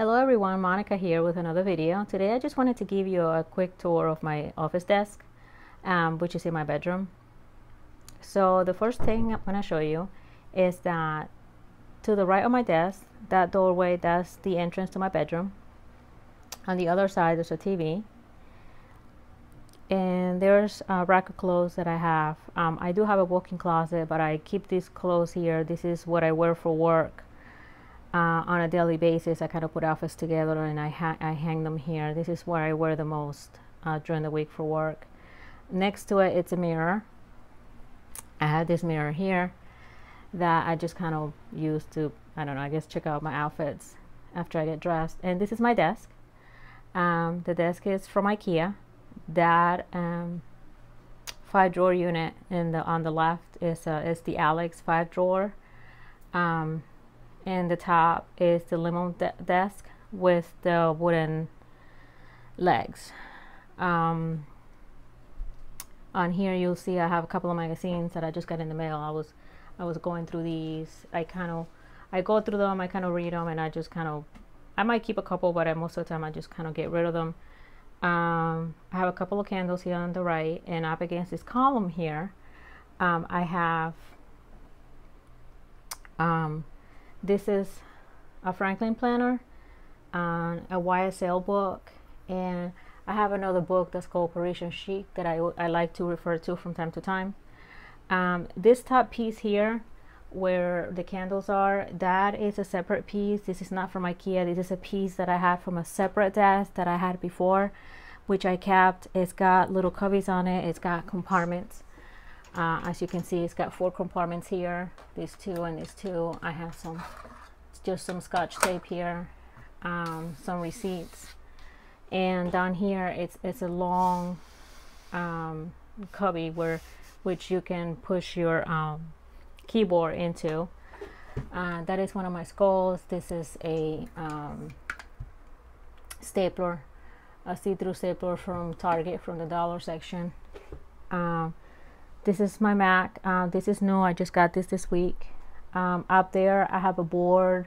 Hello everyone, Monica here with another video. Today I just wanted to give you a quick tour of my office desk, um, which is in my bedroom. So the first thing I'm to show you is that to the right of my desk, that doorway, that's the entrance to my bedroom. On the other side, there's a TV. And there's a rack of clothes that I have. Um, I do have a walk-in closet, but I keep these clothes here. This is what I wear for work uh, on a daily basis. I kind of put outfits together and I, ha I hang them here. This is where I wear the most uh, during the week for work. Next to it, it's a mirror. I have this mirror here that I just kind of use to, I don't know, I guess check out my outfits after I get dressed. And this is my desk. Um, the desk is from IKEA. That um, five drawer unit in the on the left is uh, is the Alex five drawer. Um, and the top is the Linnmon desk with the wooden legs. Um, on here you'll see I have a couple of magazines that I just got in the mail. I was I was going through these. I kind of I go through them, I kind of read them, and I just kind of I might keep a couple, but I, most of the time I just kind of get rid of them. Um, I have a couple of candles here on the right, and up against this column here, um, I have um, this is a Franklin planner, um, a YSL book, and I have another book that's called Operation Chic that I, I like to refer to from time to time. Um, this top piece here where the candles are that is a separate piece. This is not from Ikea. This is a piece that I had from a separate desk that I had before which I kept. It's got little cubbies on it. It's got compartments uh, as you can see, it's got four compartments here. These two and these two. I have some, just some scotch tape here, um, some receipts. And down here, it's, it's a long um, cubby where, which you can push your um, keyboard into. Uh, that is one of my skulls. This is a um, stapler, a see-through stapler from Target from the dollar section. Um, this is my Mac. Uh, this is new. I just got this this week. Um, up there, I have a board.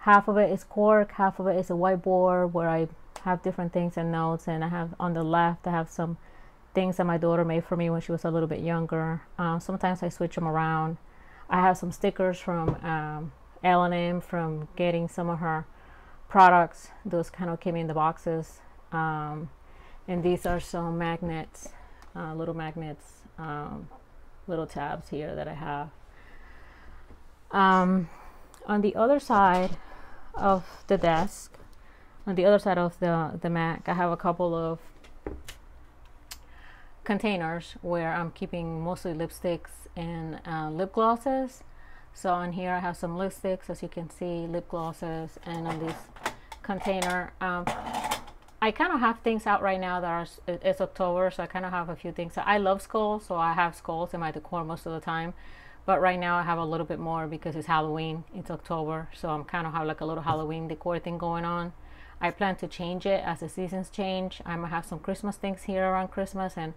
Half of it is cork, half of it is a whiteboard where I have different things and notes. And I have on the left, I have some things that my daughter made for me when she was a little bit younger. Uh, sometimes I switch them around. I have some stickers from um, L&M from getting some of her products. Those kind of came in the boxes. Um, and these are some magnets, uh, little magnets um, little tabs here that I have. Um, on the other side of the desk, on the other side of the, the Mac, I have a couple of containers where I'm keeping mostly lipsticks and uh, lip glosses. So on here I have some lipsticks, as you can see, lip glosses, and on this container, um, I kind of have things out right now that are it's October, so I kind of have a few things. I love skulls, so I have skulls in my decor most of the time. But right now I have a little bit more because it's Halloween. It's October, so I'm kind of have like a little Halloween decor thing going on. I plan to change it as the seasons change. I'm gonna have some Christmas things here around Christmas, and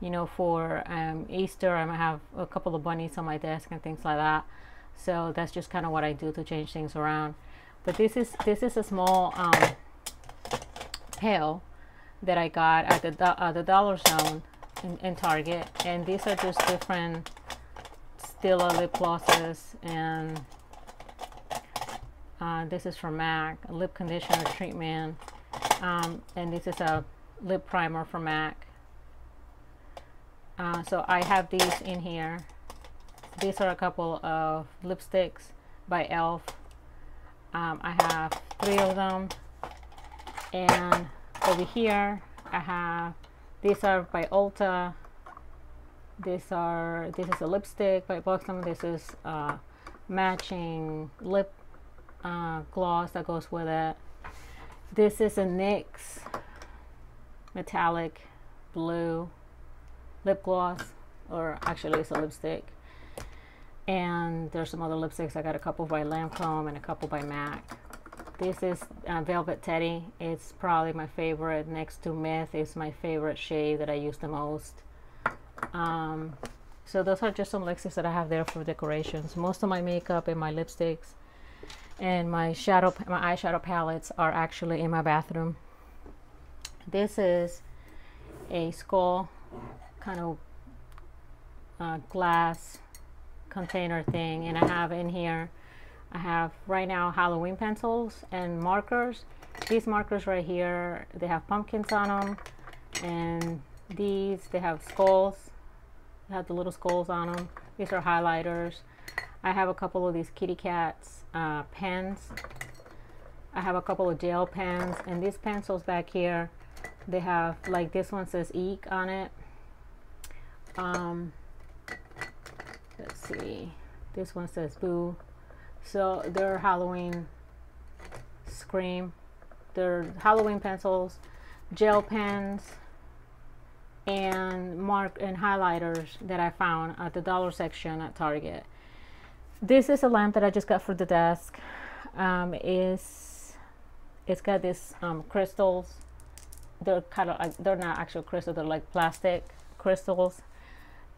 you know for um, Easter I'm gonna have a couple of bunnies on my desk and things like that. So that's just kind of what I do to change things around. But this is this is a small. Um, pail that I got at the, uh, the dollar zone in, in, Target. And these are just different Stila lip glosses. And uh, this is from MAC, lip conditioner treatment. Um, and this is a lip primer from MAC. Uh, so I have these in here. These are a couple of lipsticks by e.l.f. Um, I have three of them and over here I have these are by Ulta. These are this is a lipstick by Buxom. This is a matching lip uh, gloss that goes with it. This is a NYX metallic blue lip gloss or actually it's a lipstick. And there's some other lipsticks. I got a couple by Lancome and a couple by MAC this is uh, Velvet Teddy. It's probably my favorite. Next to Myth is my favorite shade that I use the most. Um, so those are just some lipsticks that I have there for decorations. Most of my makeup and my lipsticks and my shadow my eyeshadow palettes are actually in my bathroom this is a skull kind of uh, glass container thing and I have in here I have right now Halloween pencils and markers. These markers right here they have pumpkins on them and these they have skulls. They have the little skulls on them these are highlighters. I have a couple of these kitty cats uh, pens. I have a couple of gel pens and these pencils back here they have like this one says eek on it. Um, let's see. This one says boo so they're Halloween scream they're Halloween pencils gel pens and mark and highlighters that I found at the dollar section at Target. This is a lamp that I just got for the desk. Um, is it's got these um, crystals. They're kind of they're not actual crystals they're like plastic crystals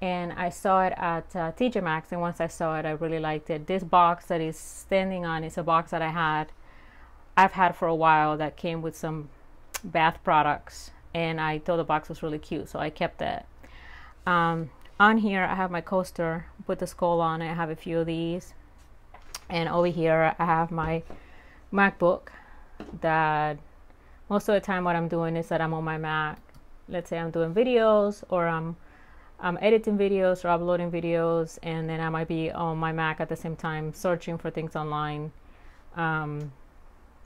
and I saw it at uh, TJ Maxx and once I saw it I really liked it. This box that is standing on is a box that I had I've had for a while that came with some bath products and I thought the box was really cute so I kept it. Um, on here I have my coaster with the skull on it. I have a few of these. And over here I have my MacBook that most of the time what I'm doing is that I'm on my Mac. Let's say I'm doing videos or I'm I'm editing videos or uploading videos and then I might be on my Mac at the same time searching for things online. Um,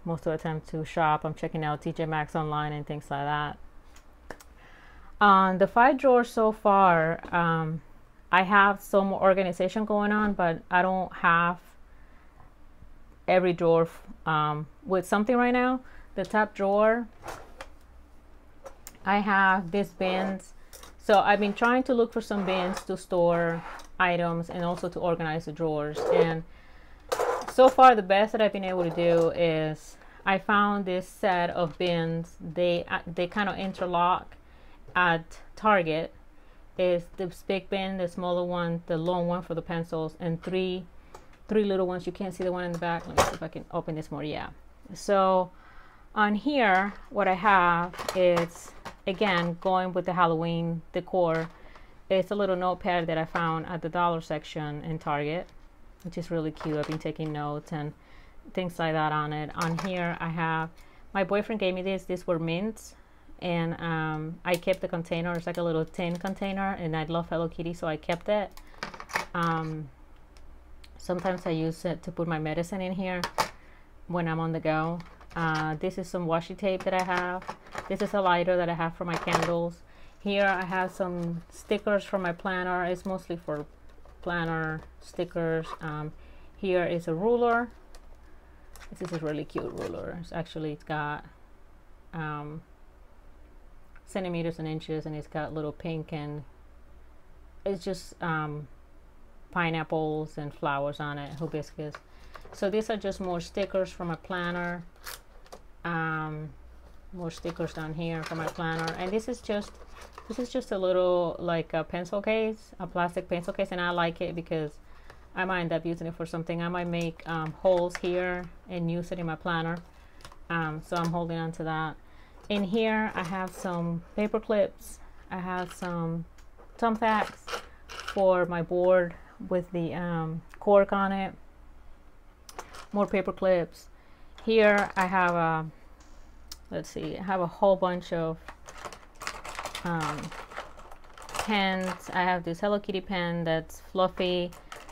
most of the time to shop I'm checking out TJ Maxx online and things like that. On the five drawers so far um, I have some organization going on but I don't have every drawer um, with something right now. The top drawer I have these bins so I've been trying to look for some bins to store items and also to organize the drawers. And so far the best that I've been able to do is I found this set of bins. They uh, they kind of interlock at Target. Is this big bin the smaller one the long one for the pencils and three three little ones. You can't see the one in the back. Let me see if I can open this more. Yeah. So on here what I have is again going with the Halloween decor it's a little notepad that I found at the dollar section in Target which is really cute. I've been taking notes and things like that on it. On here I have my boyfriend gave me this these were mints and um, I kept the container. It's like a little tin container and I love Hello Kitty so I kept it. Um, sometimes I use it to put my medicine in here when I'm on the go uh, this is some washi tape that I have. This is a lighter that I have for my candles. Here I have some stickers for my planner. It's mostly for planner stickers. Um, here is a ruler. This is a really cute ruler. It's actually, it's got um, centimeters and inches and it's got little pink and it's just um, pineapples and flowers on it, hibiscus. So these are just more stickers from a planner. Um, more stickers down here for my planner. And this is just this is just a little like a pencil case a plastic pencil case and I like it because I might end up using it for something. I might make um, holes here and use it in my planner. Um, so I'm holding on to that. In here I have some paper clips. I have some thumbtacks for my board with the um, cork on it more paper clips. Here I have a let's see I have a whole bunch of um, pens. I have this Hello Kitty pen that's fluffy.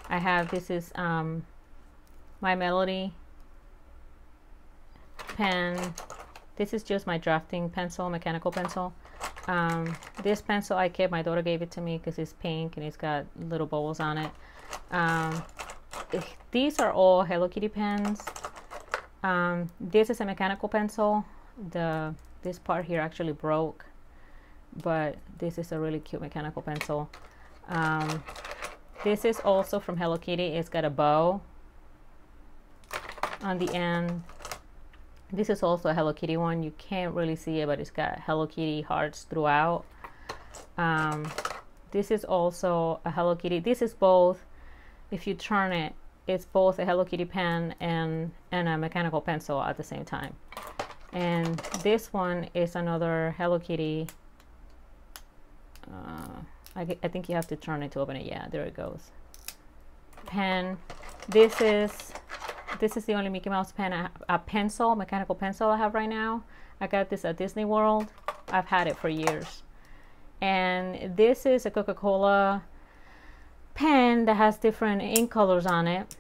I have this is um, My Melody pen. This is just my drafting pencil mechanical pencil. Um, this pencil I kept my daughter gave it to me because it's pink and it's got little bubbles on it. Um, these are all Hello Kitty pens. Um, this is a mechanical pencil. The this part here actually broke but this is a really cute mechanical pencil. Um, this is also from Hello Kitty. It's got a bow on the end. This is also a Hello Kitty one. You can't really see it but it's got Hello Kitty hearts throughout. Um, this is also a Hello Kitty. This is both if you turn it it's both a Hello Kitty pen and, and a mechanical pencil at the same time. And this one is another Hello Kitty. Uh, I, I think you have to turn it to open it. Yeah, there it goes. Pen. This is this is the only Mickey Mouse pen, a, a pencil, mechanical pencil I have right now. I got this at Disney World. I've had it for years. And this is a Coca-Cola pen that has different ink colors on it.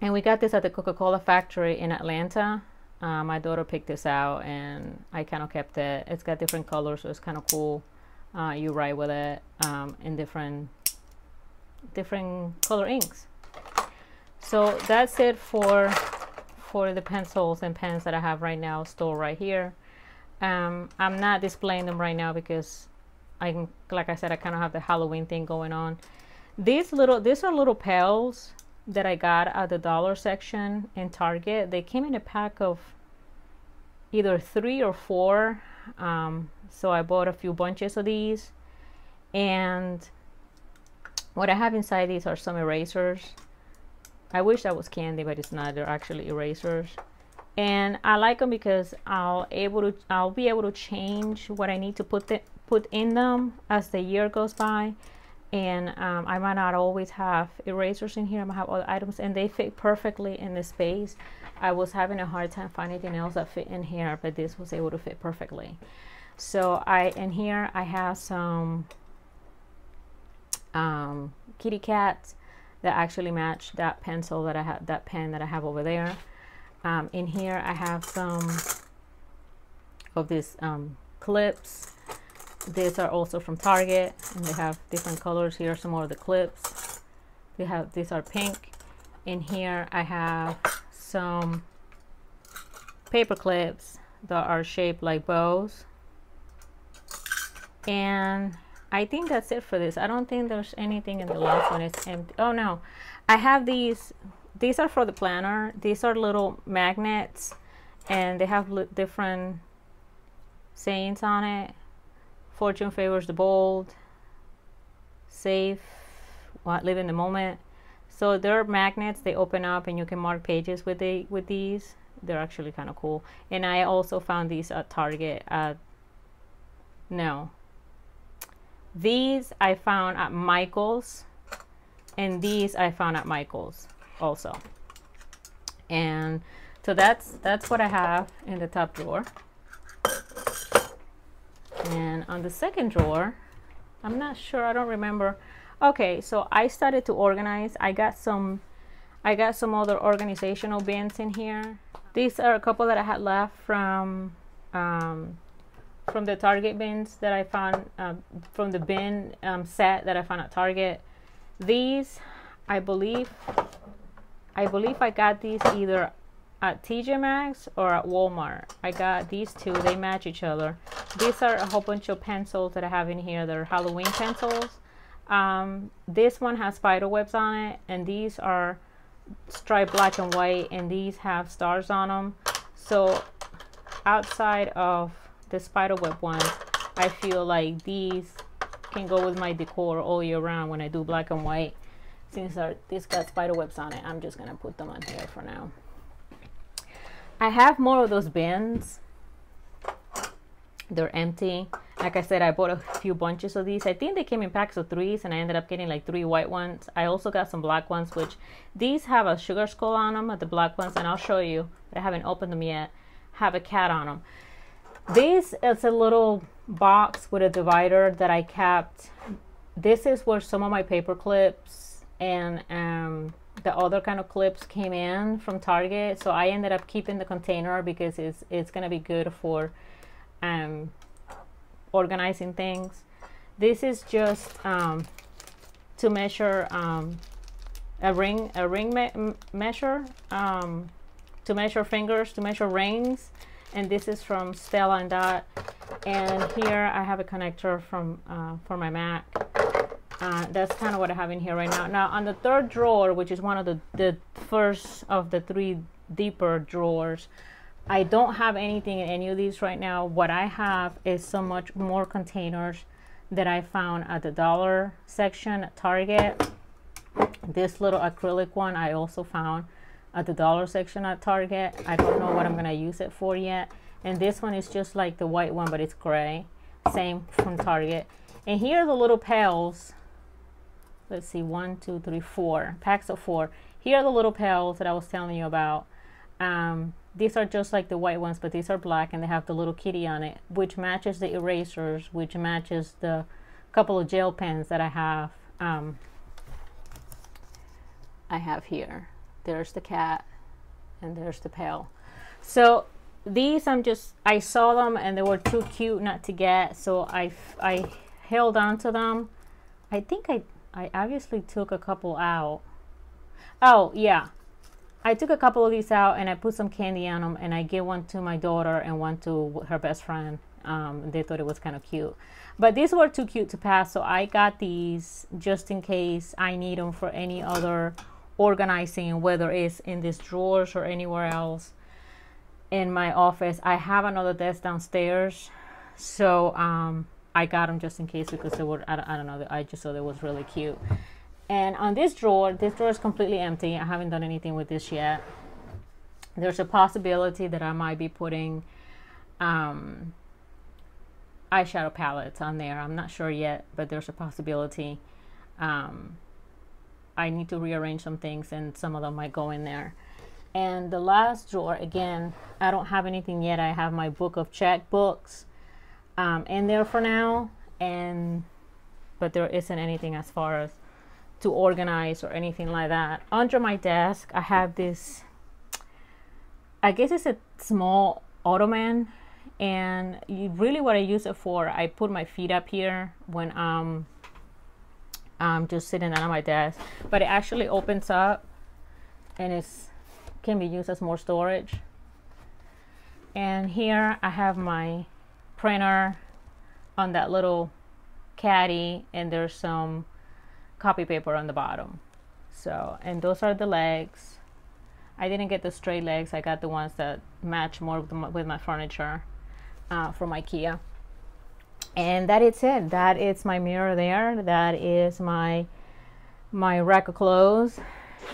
And we got this at the Coca-Cola factory in Atlanta. Uh, my daughter picked this out and I kind of kept it. It's got different colors, so it's kind of cool. Uh, you write with it um, in different different color inks. So that's it for for the pencils and pens that I have right now stored right here. Um, I'm not displaying them right now because I, like I said, I kind of have the Halloween thing going on. These little, these are little pails that I got at the dollar section in Target. They came in a pack of either three or four. Um, so I bought a few bunches of these. And what I have inside these are some erasers. I wish that was candy, but it's not. They're actually erasers. And I like them because I'll able to I'll be able to change what I need to put the, put in them as the year goes by. And um, I might not always have erasers in here. I might have other items, and they fit perfectly in the space. I was having a hard time finding anything else that fit in here, but this was able to fit perfectly. So I in here I have some um, kitty cats that actually match that pencil that I have, that pen that I have over there. Um, in here I have some of these um, clips. These are also from Target and they have different colors. Here are some more of the clips. They have these are pink. In here I have some paper clips that are shaped like bows. And I think that's it for this. I don't think there's anything in the last one. It's empty. Oh no, I have these. These are for the planner. These are little magnets and they have different sayings on it. Fortune favors the bold. Safe. What live in the moment. So they're magnets. They open up and you can mark pages with the with these. They're actually kind of cool. And I also found these at Target. At no, these I found at Michael's and these I found at Michael's also. And so that's that's what I have in the top drawer. And on the second drawer, I'm not sure, I don't remember. Okay, so I started to organize. I got some I got some other organizational bins in here. These are a couple that I had left from um, from the Target bins that I found, uh, from the bin um, set that I found at Target. These, I believe, I believe I got these either at TJ Maxx or at Walmart. I got these two, they match each other. These are a whole bunch of pencils that I have in here. They're Halloween pencils. Um, this one has spider webs on it, and these are striped black and white, and these have stars on them. So outside of the spiderweb ones, I feel like these can go with my decor all year round when I do black and white. Since this got spiderwebs on it, I'm just gonna put them on here for now. I have more of those bins. They're empty. Like I said, I bought a few bunches of these. I think they came in packs of threes and I ended up getting like three white ones. I also got some black ones, which these have a sugar skull on them, the black ones, and I'll show you, but I haven't opened them yet, have a cat on them. This is a little box with a divider that I kept. This is where some of my paper clips and um, the other kind of clips came in from Target. So I ended up keeping the container because it's, it's going to be good for um, organizing things. This is just um, to measure um, a ring, a ring me measure, um, to measure fingers, to measure rings and this is from Stella and Dot. And here I have a connector from uh, for my Mac. Uh, that's kind of what I have in here right now. Now on the third drawer, which is one of the, the first of the three deeper drawers, I don't have anything in any of these right now. What I have is so much more containers that I found at the dollar section at Target. This little acrylic one I also found at the dollar section at Target. I don't know what I'm gonna use it for yet. And this one is just like the white one, but it's gray. Same from Target. And here are the little pails. Let's see, one, two, three, four, packs of four. Here are the little pails that I was telling you about. Um, these are just like the white ones, but these are black and they have the little kitty on it, which matches the erasers, which matches the couple of gel pens that I have. Um, I have here. There's the cat and there's the pail. So these I'm just, I saw them and they were too cute not to get. So I, I held on to them. I think I, I obviously took a couple out. Oh yeah. I took a couple of these out and I put some candy on them and I gave one to my daughter and one to her best friend. Um, they thought it was kind of cute. But these were too cute to pass, so I got these just in case I need them for any other organizing, whether it's in these drawers or anywhere else in my office. I have another desk downstairs, so um, I got them just in case because they were, I don't, I don't know, I just thought it was really cute. And on this drawer, this drawer is completely empty. I haven't done anything with this yet. There's a possibility that I might be putting um, eyeshadow palettes on there. I'm not sure yet, but there's a possibility. Um, I need to rearrange some things and some of them might go in there. And the last drawer, again, I don't have anything yet. I have my book of checkbooks um, in there for now. And, but there isn't anything as far as to organize or anything like that. Under my desk, I have this, I guess it's a small ottoman. And you, really what I use it for, I put my feet up here when I'm just sitting on my desk. But it actually opens up and it's can be used as more storage. And here I have my printer on that little caddy and there's some copy paper on the bottom. So, and those are the legs. I didn't get the straight legs. I got the ones that match more with, my, with my furniture uh, from IKEA. And that is it. That is my mirror there. That is my my rack of clothes.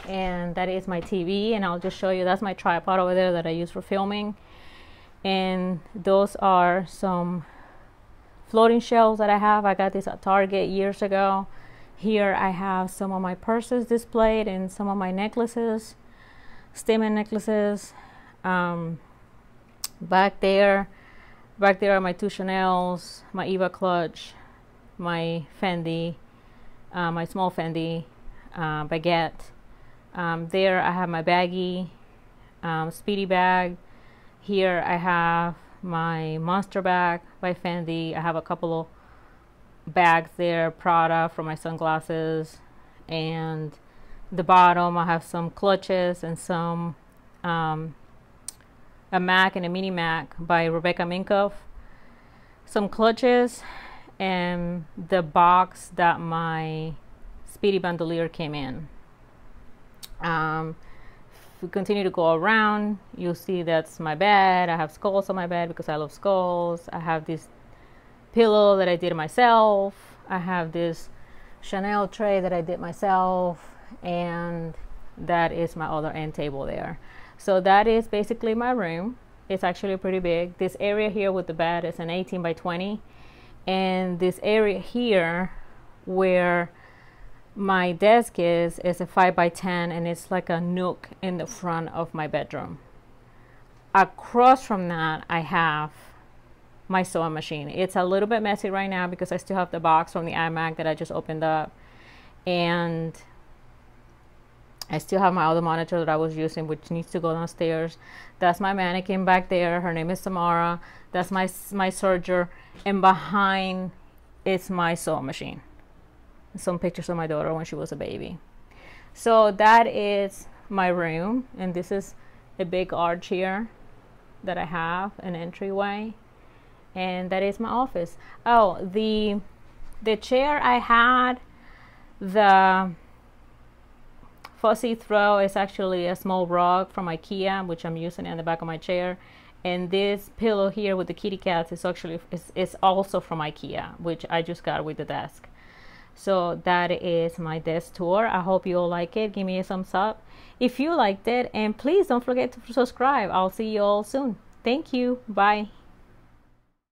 And that is my TV and I'll just show you. That's my tripod over there that I use for filming and those are some floating shelves that I have I got this at Target years ago here I have some of my purses displayed and some of my necklaces statement necklaces um, back there Back there are my two Chanels, my Eva clutch, my Fendi, uh, my small Fendi uh, baguette. Um, there I have my baggy um, speedy bag. Here I have my monster bag by Fendi. I have a couple of bags there, Prada for my sunglasses. And the bottom I have some clutches and some um, a Mac and a Mini Mac by Rebecca Minkoff, some clutches, and the box that my Speedy Bandoulière came in. Um, we continue to go around, you'll see that's my bed. I have skulls on my bed because I love skulls. I have this pillow that I did myself. I have this Chanel tray that I did myself. And that is my other end table there. So that is basically my room. It's actually pretty big. This area here with the bed is an 18 by 20. And this area here where my desk is, is a 5 by 10 and it's like a nook in the front of my bedroom. Across from that, I have my sewing machine. It's a little bit messy right now because I still have the box from the iMac that I just opened up. And I still have my other monitor that I was using, which needs to go downstairs. That's my mannequin back there. Her name is Samara. That's my my serger, and behind is my sewing machine. Some pictures of my daughter when she was a baby. So that is my room, and this is a big arch here that I have an entryway, and that is my office. Oh, the the chair I had, the Fussy throw is actually a small rug from Ikea, which I'm using in the back of my chair. And this pillow here with the kitty cats is actually is, is also from Ikea, which I just got with the desk. So that is my desk tour. I hope you all like it. Give me a thumbs up if you liked it, and please don't forget to subscribe. I'll see you all soon. Thank you. Bye.